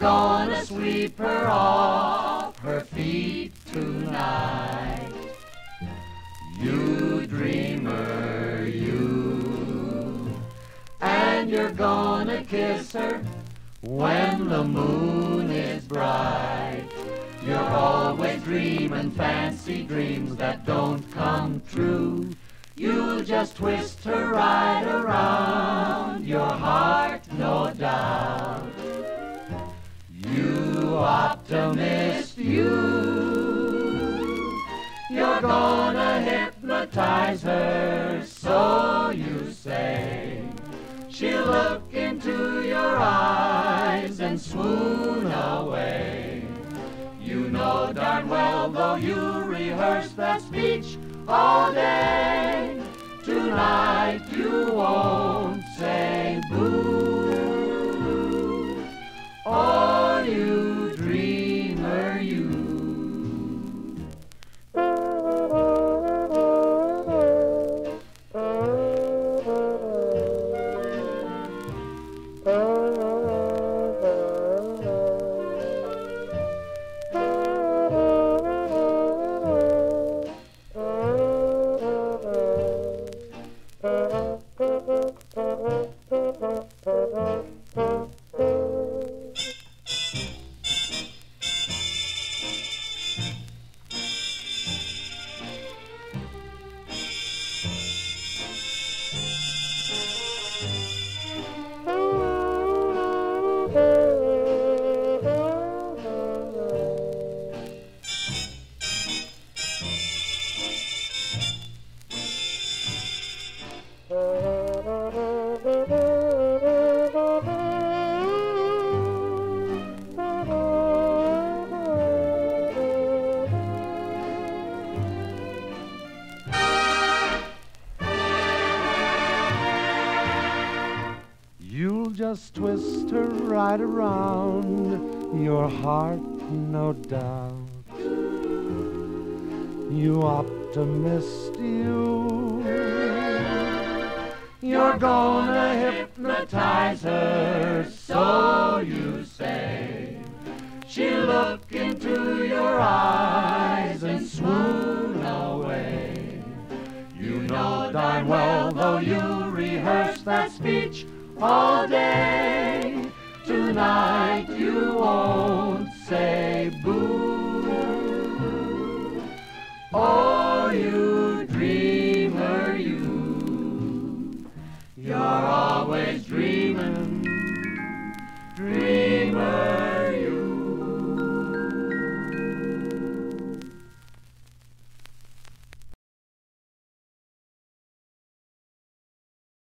gonna sweep her off her feet tonight. You dreamer, you. And you're gonna kiss her when the moon is bright. You're always dreaming fancy dreams that don't come true. You'll just twist her right around your heart, no doubt. Optimist, you. You're gonna hypnotize her, so you say. She'll look into your eyes and swoon away. You know darn well, though you rehearse that speech all day, tonight you won't Just twist her right around your heart, no doubt. You optimist, you. You're gonna hypnotize her, so you say. She'll look into your eyes and swoon away. You know darn well, though you rehearse that speech all day, tonight you won't say boo. Oh, you dreamer, you. You're